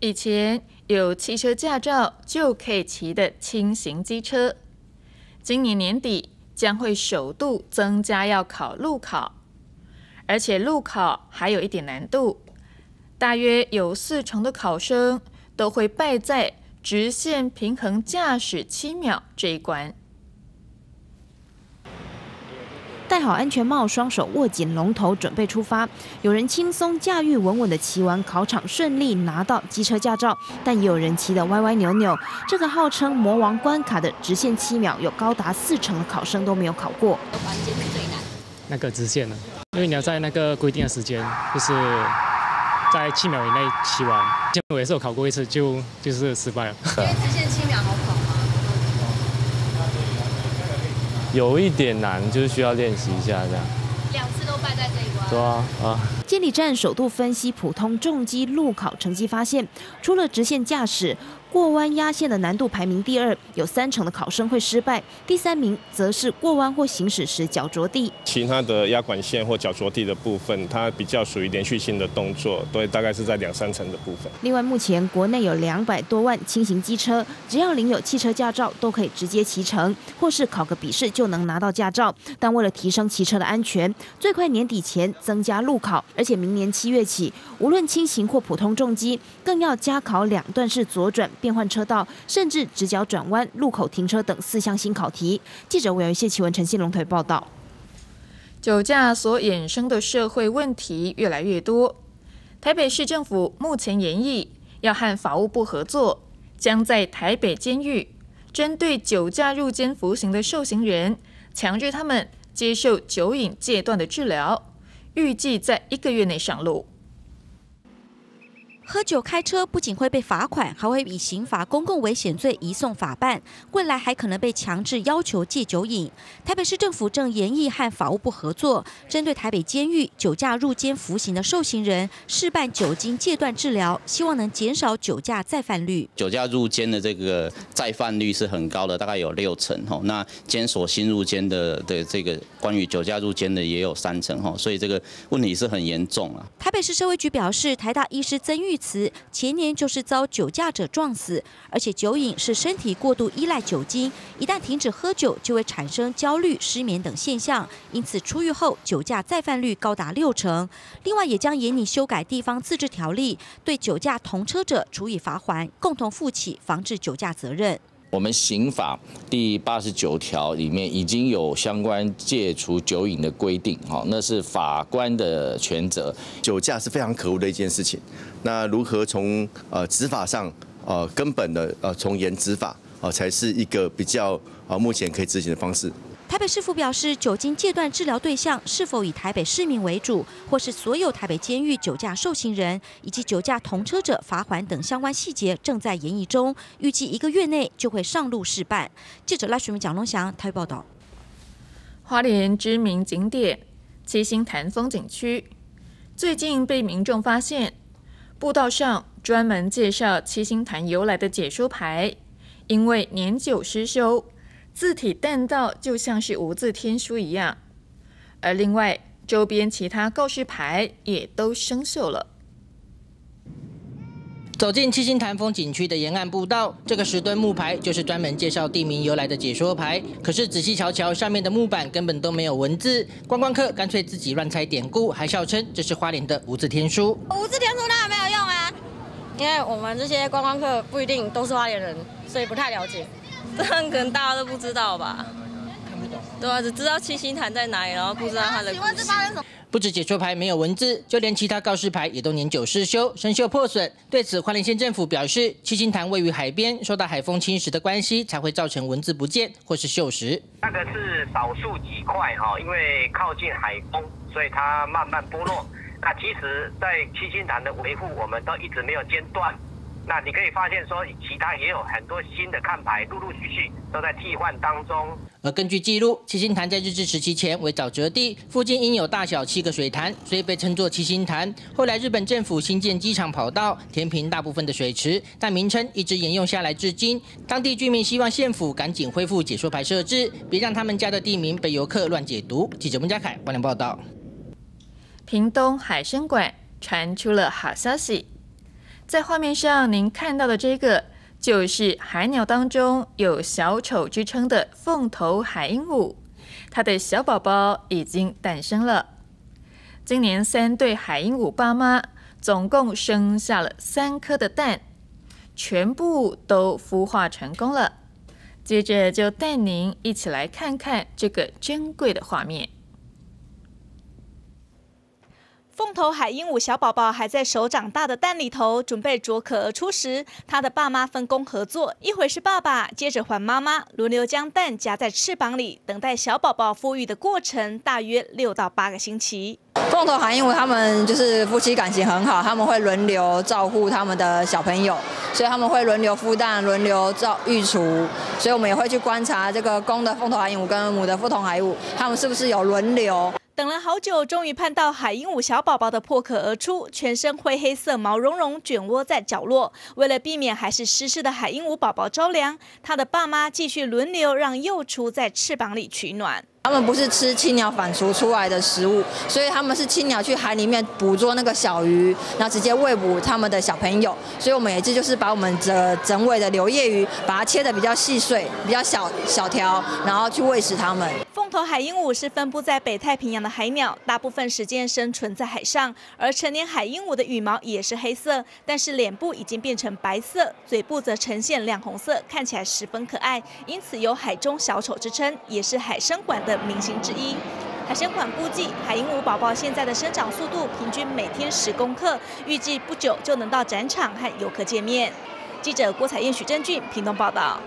以前有汽车驾照就可以骑的轻型机车，今年年底将会首度增加要考路考，而且路考还有一点难度，大约有四成的考生都会败在直线平衡驾驶七秒这一关。戴好安全帽，双手握紧龙头，准备出发。有人轻松驾驭，稳稳的骑完考场，顺利拿到机车驾照；但也有人骑得歪歪扭扭。这个号称魔王关卡的直线七秒，有高达四成的考生都没有考过。环节是最难？那个直线呢？因为你要在那个规定的时间，就是在七秒以内骑完。我也是有考过一次，就就是失败了。因为直线七秒好考。有一点难，就是需要练习一下这样。两次都败在这一关。对啊，啊。监理站首度分析普通重机路考成绩，发现除了直线驾驶。过弯压线的难度排名第二，有三成的考生会失败。第三名则是过弯或行驶时脚着地。其他的压管线或脚着地的部分，它比较属于连续性的动作，对，大概是在两三成的部分。另外，目前国内有两百多万轻型机车，只要领有汽车驾照，都可以直接骑乘，或是考个笔试就能拿到驾照。但为了提升骑车的安全，最快年底以前增加路考，而且明年七月起，无论轻型或普通重机，更要加考两段式左转。变换车道，甚至直角转弯、路口停车等四项新考题。记者韦有谢奇文、陈信龙腿报道。酒驾所衍生的社会问题越来越多，台北市政府目前研议要和法务部合作，将在台北监狱针对酒驾入监服刑的受刑人，强制他们接受酒瘾戒断的治疗，预计在一个月内上路。喝酒开车不仅会被罚款，还会以刑法公共危险罪移送法办，未来还可能被强制要求戒酒瘾。台北市政府正研议和法务部合作，针对台北监狱酒驾入监服刑的受刑人，试办酒精戒断治疗，希望能减少酒驾再犯率。酒驾入监的这个再犯率是很高的，大概有六成吼。那监所新入监的的这个关于酒驾入监的也有三成吼，所以这个问题是很严重啊。台北市社会局表示，台大医师曾玉。此前年就是遭酒驾者撞死，而且酒瘾是身体过度依赖酒精，一旦停止喝酒就会产生焦虑、失眠等现象，因此出狱后酒驾再犯率高达六成。另外，也将严拟修改地方自治条例，对酒驾同车者处以罚款，共同负起防治酒驾责任。我们刑法第八十九条里面已经有相关戒除酒瘾的规定，哈，那是法官的权责。酒驾是非常可恶的一件事情，那如何从呃执法上呃根本的呃从严执法啊，才是一个比较啊目前可以执行的方式。台北市府表示，酒精戒断治疗对象是否以台北市民为主，或是所有台北监狱酒驾受刑人以及酒驾同车者罚款等相关细节正在研议中，预计一个月内就会上路试办。记者赖学明、蒋龙祥台报道。花莲知名景点七星潭风景区最近被民众发现，步道上专门介绍七星潭由来的解说牌，因为年久失修。字体淡到就像是无字天书一样，而另外周边其他告示牌也都生锈了。走进七星潭风景区的沿岸步道，这个石墩木牌就是专门介绍地名由来的解说牌。可是仔细瞧瞧，上面的木板根本都没有文字，观光客干脆自己乱猜典故，还笑称这是花莲的无字天书。无字天书当然没有用啊，因为我们这些观光客不一定都是花莲人，所以不太了解。这可能大家都不知道吧？看不懂。对啊，只知道七星潭在哪里，然后不知道它的故事。不止解说牌没有文字，就连其他告示牌也都年久失修、生锈破损。对此，花莲县政府表示，七星潭位于海边，受到海风侵蚀的关系，才会造成文字不见或是锈蚀。那个是少数几块哈，因为靠近海风，所以它慢慢剥落。那其实，在七星潭的维护，我们都一直没有间断。那你可以发现说，其他也有很多新的看牌，陆陆续续都在替换当中。而根据记录，七星潭在日治时期前为沼泽地，附近应有大小七个水潭，所以被称作七星潭。后来日本政府新建机场跑道，填平大部分的水池，但名称一直沿用下来至今。当地居民希望县府赶紧恢复解说牌设置，别让他们家的地名被游客乱解读。记者温家凯，报道报道。屏东海参馆传出了好消息。在画面上您看到的这个，就是海鸟当中有小丑之称的凤头海鹦鹉，它的小宝宝已经诞生了。今年三对海鹦鹉爸妈总共生下了三颗的蛋，全部都孵化成功了。接着就带您一起来看看这个珍贵的画面。凤头海鹦鹉小宝宝还在手掌大的蛋里头，准备啄壳而出时，它的爸妈分工合作，一会是爸爸，接着换妈妈，轮流将蛋夹在翅膀里，等待小宝宝孵育的过程大约六到八个星期。凤头海鹦鹉他们就是夫妻感情很好，他们会轮流照顾他们的小朋友，所以他们会轮流孵蛋，轮流照育雏，所以我们也会去观察这个公的凤头海鹦鹉跟母的凤头海鹦鹉，他们是不是有轮流。等了好久，终于盼到海鹦鹉小宝宝的破壳而出，全身灰黑色，毛茸茸，卷窝在角落。为了避免还是湿湿的海鹦鹉宝宝着凉，它的爸妈继续轮流让幼雏在翅膀里取暖。他们不是吃青鸟反刍出来的食物，所以他们是青鸟去海里面捕捉那个小鱼，然后直接喂捕他们的小朋友。所以我们也就是把我们的整尾的柳叶鱼，把它切的比较细碎、比较小小条，然后去喂食它们。海鹦鹉是分布在北太平洋的海鸟，大部分时间生存在海上。而成年海鹦鹉的羽毛也是黑色，但是脸部已经变成白色，嘴部则呈现亮红色，看起来十分可爱，因此有“海中小丑”之称，也是海参馆的明星之一。海参馆估计，海鹦鹉宝宝现在的生长速度平均每天十公克，预计不久就能到展场和游客见面。记者郭彩燕、许正俊，屏东报道。